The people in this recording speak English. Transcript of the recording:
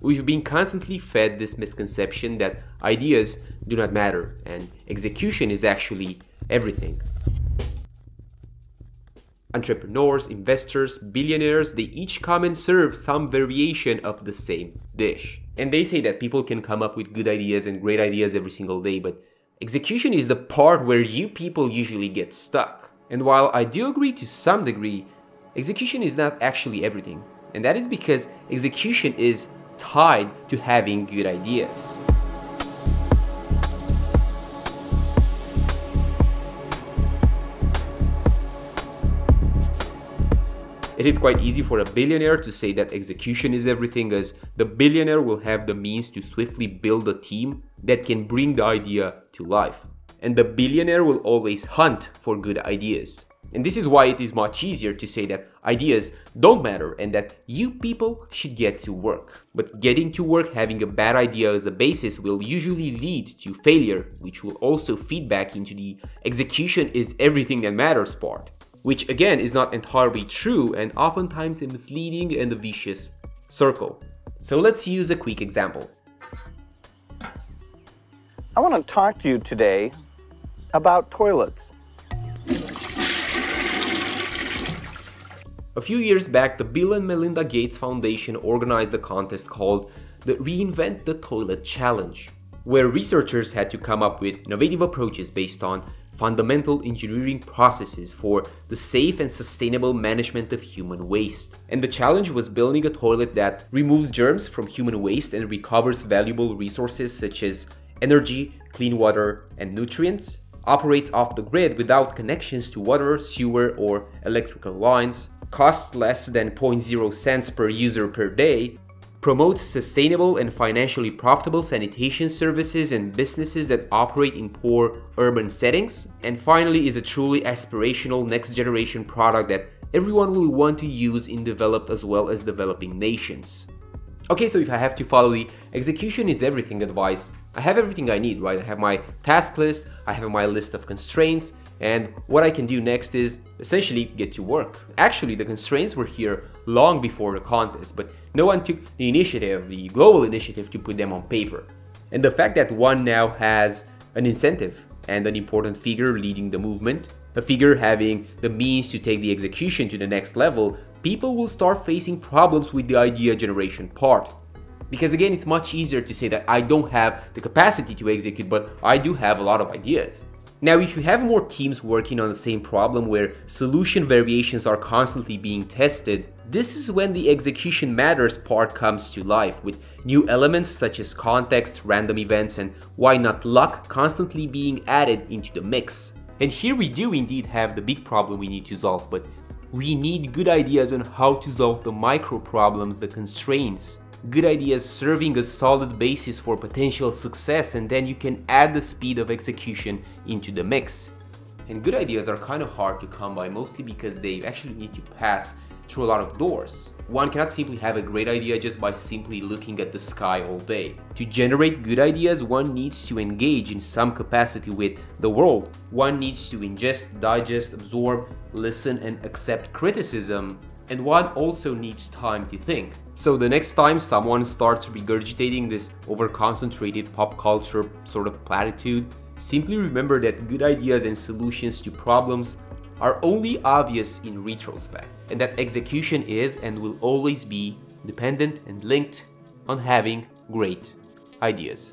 We've been constantly fed this misconception that ideas do not matter and execution is actually everything. Entrepreneurs, investors, billionaires, they each come and serve some variation of the same dish. And they say that people can come up with good ideas and great ideas every single day, but execution is the part where you people usually get stuck. And while I do agree to some degree, execution is not actually everything. And that is because execution is tied to having good ideas. It is quite easy for a billionaire to say that execution is everything as the billionaire will have the means to swiftly build a team that can bring the idea to life. And the billionaire will always hunt for good ideas. And this is why it is much easier to say that ideas don't matter and that you people should get to work. But getting to work having a bad idea as a basis will usually lead to failure, which will also feed back into the execution is everything that matters part which again is not entirely true and oftentimes a misleading and a vicious circle. So let's use a quick example. I want to talk to you today about toilets. A few years back, the Bill and Melinda Gates Foundation organized a contest called the Reinvent the Toilet Challenge, where researchers had to come up with innovative approaches based on fundamental engineering processes for the safe and sustainable management of human waste. And the challenge was building a toilet that removes germs from human waste and recovers valuable resources such as energy, clean water, and nutrients, operates off the grid without connections to water, sewer, or electrical lines, costs less than 0.0 cents per user per day, promotes sustainable and financially profitable sanitation services and businesses that operate in poor urban settings, and finally is a truly aspirational next generation product that everyone will want to use in developed as well as developing nations. Okay, so if I have to follow the execution is everything advice, I have everything I need, right? I have my task list, I have my list of constraints, and what I can do next is essentially get to work. Actually, the constraints were here long before the contest, but no one took the initiative, the global initiative, to put them on paper. And the fact that one now has an incentive and an important figure leading the movement, a figure having the means to take the execution to the next level, people will start facing problems with the idea generation part. Because again, it's much easier to say that I don't have the capacity to execute, but I do have a lot of ideas. Now, if you have more teams working on the same problem where solution variations are constantly being tested, this is when the execution matters part comes to life, with new elements such as context, random events, and why not luck constantly being added into the mix. And here we do indeed have the big problem we need to solve, but we need good ideas on how to solve the micro problems, the constraints, good ideas serving a solid basis for potential success and then you can add the speed of execution into the mix. And good ideas are kind of hard to come by mostly because they actually need to pass through a lot of doors. One cannot simply have a great idea just by simply looking at the sky all day. To generate good ideas, one needs to engage in some capacity with the world. One needs to ingest, digest, absorb, listen, and accept criticism and one also needs time to think. So the next time someone starts regurgitating this over-concentrated pop culture sort of platitude, simply remember that good ideas and solutions to problems are only obvious in retrospect, and that execution is and will always be dependent and linked on having great ideas.